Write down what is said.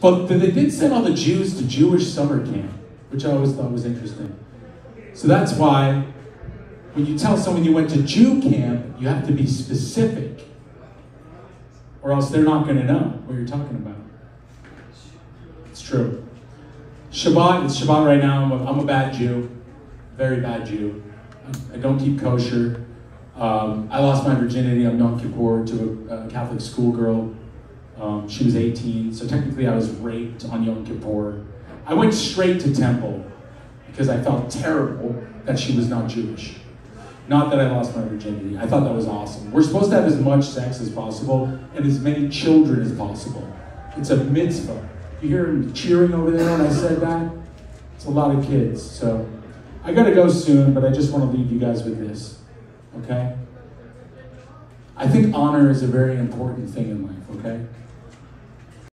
But they did send all the Jews to Jewish summer camp, which I always thought was interesting. So that's why when you tell someone you went to Jew camp, you have to be specific, or else they're not going to know what you're talking about. It's true. Shabbat, it's Shabbat right now. I'm a, I'm a bad Jew, very bad Jew. I, don't keep kosher. Um, I lost my virginity on Yom Kippur to a, a Catholic schoolgirl. Um, she was 18, so technically I was raped on Yom Kippur. I went straight to temple because I felt terrible that she was not Jewish. Not that I lost my virginity. I thought that was awesome. We're supposed to have as much sex as possible and as many children as possible. It's a mitzvah. You hear him cheering over there when I said that? It's a lot of kids. So I gotta go soon, but I just want to leave you guys with this. Okay? I think honor is a very important thing in life, okay?